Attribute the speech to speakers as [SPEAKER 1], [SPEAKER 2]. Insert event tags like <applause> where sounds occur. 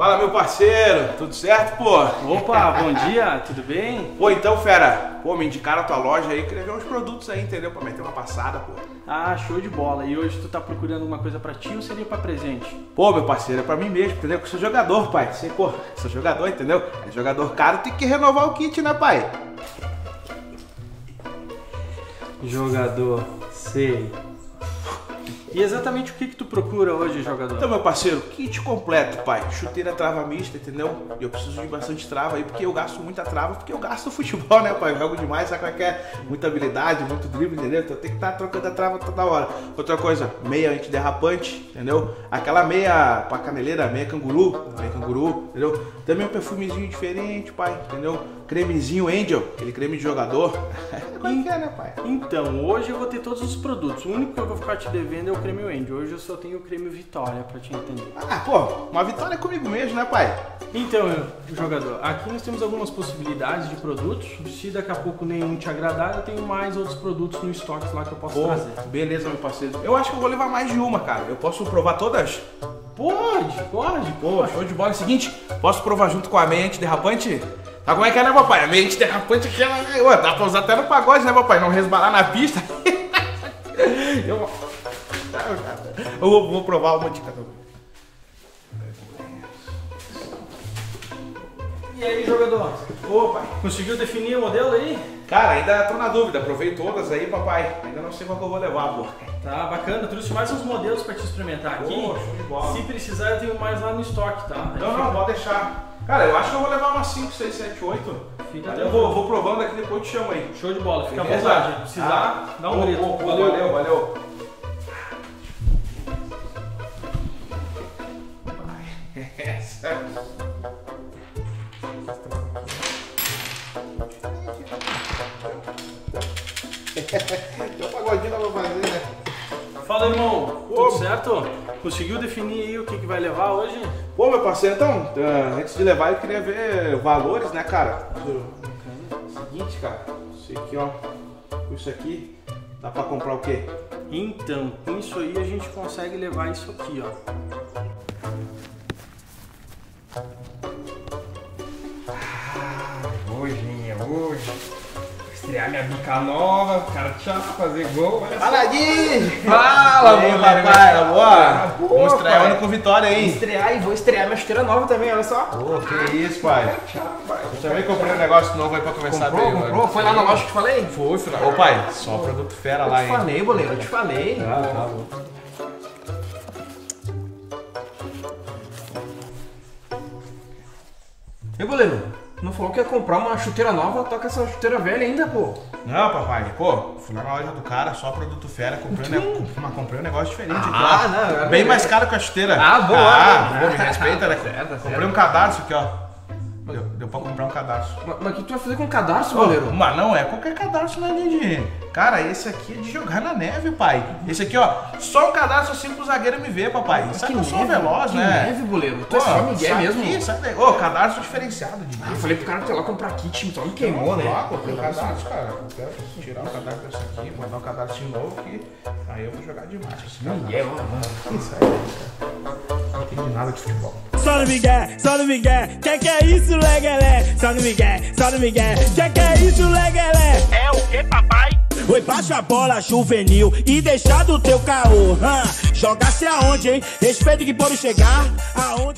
[SPEAKER 1] Fala, meu parceiro, tudo certo, pô?
[SPEAKER 2] Opa, bom dia, tudo bem?
[SPEAKER 1] Pô, então, fera, pô, me indicaram a tua loja aí, queria ver uns produtos aí, entendeu? Pra meter uma passada, pô.
[SPEAKER 2] Ah, show de bola. E hoje tu tá procurando alguma coisa pra ti ou seria pra presente?
[SPEAKER 1] Pô, meu parceiro, é pra mim mesmo, entendeu? Porque eu sou jogador, pai. Você, pô, sou jogador, entendeu? É jogador caro, tem que renovar o kit, né, pai?
[SPEAKER 2] Jogador, sei. E exatamente o que, que tu procura hoje, jogador?
[SPEAKER 1] Então, meu parceiro, kit completo, pai. Chuteira trava mista, entendeu? E eu preciso de bastante trava aí, porque eu gasto muita trava, porque eu gasto no <laughs> futebol, né, pai? Eu jogo demais, sabe qual é que é? Muita habilidade, muito drible, entendeu? Então tem que estar tá trocando a trava toda hora. Outra coisa, meia antiderrapante, entendeu? Aquela meia pra caneleira, meia canguru, meia canguru, entendeu? Também um perfumezinho diferente, pai, entendeu? Cremezinho Angel, aquele creme de jogador. <laughs>
[SPEAKER 2] É que é, né, pai? Então, hoje eu vou ter todos os produtos. O único que eu vou ficar te devendo é o creme Angel. Hoje eu só tenho o creme Vitória pra te entender.
[SPEAKER 1] Ah, pô, uma vitória é comigo mesmo, né, pai?
[SPEAKER 2] Então, jogador, aqui nós temos algumas possibilidades de produtos. Se daqui a pouco nenhum te agradar, eu tenho mais outros produtos no estoque lá que eu posso pô, trazer.
[SPEAKER 1] Beleza, meu parceiro. Eu acho que eu vou levar mais de uma, cara. Eu posso provar todas?
[SPEAKER 2] Pode, pode.
[SPEAKER 1] Pô, show de bola. É o seguinte, posso provar junto com a meia antiderrapante? Sabe como é que é, né, papai? A meia antiderrapante aqui, ela... Ué, dá pra usar até no pagode, né, papai? Não resbalar na pista. <laughs> eu... eu vou, vou provar uma de cada
[SPEAKER 2] E aí, jogador? Opa, conseguiu definir o modelo aí?
[SPEAKER 1] Cara, ainda tô na dúvida. Provei todas aí, papai. Ainda não sei qual que eu vou levar, pô.
[SPEAKER 2] Tá bacana, trouxe mais uns modelos pra te experimentar aqui.
[SPEAKER 1] Pô, show de bola.
[SPEAKER 2] Se precisar, eu tenho mais lá no estoque, tá?
[SPEAKER 1] Não, não, pode deixar. Cara, eu acho que eu vou levar umas 5, 6, 7, 8. Fica eu vou, vou, provando aqui depois te chamo aí.
[SPEAKER 2] Show de bola, fica à vontade. Se precisar, ah, dá um grito.
[SPEAKER 1] Valeu, valeu. valeu. Tem um pagodinho pra fazer, né?
[SPEAKER 2] Fala, irmão. Tudo Ô, certo? Conseguiu definir aí o que, que vai levar hoje?
[SPEAKER 1] Pô, meu parceiro, então, uh, antes de levar eu queria ver valores, né, cara? Seguinte, cara, isso aqui, ó, isso aqui, dá pra comprar o quê?
[SPEAKER 2] Então, com isso aí a gente consegue levar isso aqui, ó.
[SPEAKER 3] Ah, hoje, hoje estrear minha bica nova, o cara tinha fazer gol.
[SPEAKER 1] Fala, Gui!
[SPEAKER 3] Fala,
[SPEAKER 1] meu papai, tá boa? Vamos estrear pai. com vitória, hein?
[SPEAKER 3] Vou estrear e vou estrear minha chuteira nova também, olha só.
[SPEAKER 1] Pô, que isso, pai. Tchau, pai. Eu também comprei um negócio novo aí pra começar
[SPEAKER 3] comprou, bem, Comprou? Foi lá na loja que te falei?
[SPEAKER 1] Foi, foi lá. Ô, pai, só produto fera lá,
[SPEAKER 3] hein? Eu te falei, boleiro, eu te falei.
[SPEAKER 1] Ah, tá bom.
[SPEAKER 3] E goleiro, não falou que ia comprar uma chuteira nova, com essa chuteira velha ainda, pô.
[SPEAKER 1] Não, papai, pô, fui lá na loja do cara, só produto fera, comprei, um, ne... mas comprei um negócio diferente
[SPEAKER 3] ah, aqui.
[SPEAKER 1] Não, é Bem mais caro que a chuteira.
[SPEAKER 3] Ah, boa.
[SPEAKER 1] Ah, boa, me respeita, né? Comprei um cadarço aqui, ó. Deu, deu pra comprar um cadarço.
[SPEAKER 3] Mas o que tu vai fazer com um cadarço, goleiro?
[SPEAKER 1] Mas não é qualquer cadarço, né, Lindi? Cara, esse aqui é de jogar na neve, pai. Esse aqui, ó, só um cadarço assim pro zagueiro me ver, papai. Mas sabe que, que eu sou veloz,
[SPEAKER 3] que
[SPEAKER 1] né?
[SPEAKER 3] neve, boleiro? Tu é só Miguel mesmo?
[SPEAKER 1] Aqui, sabe? Ô, cadarço diferenciado de
[SPEAKER 3] Ah, eu falei pro cara que lá comprar kit, só me queimou, né?
[SPEAKER 1] Lá, comprei o cadarço, cara. Eu quero tirar o cadarço desse aqui, mandar um cadarço novo que aí eu vou jogar demais.
[SPEAKER 3] Miguel, mano.
[SPEAKER 1] Isso aí, Não entendi nada de futebol.
[SPEAKER 4] Só no Miguel, só no Miguel. Que que é isso, leguelé? Só no Miguel, só no Miguel. Que que é isso, leguelé?
[SPEAKER 5] É o que, papai?
[SPEAKER 4] Oi, baixa a bola juvenil e deixar do teu caô. Hum, Jogasse aonde, hein? Respeito que pode chegar aonde.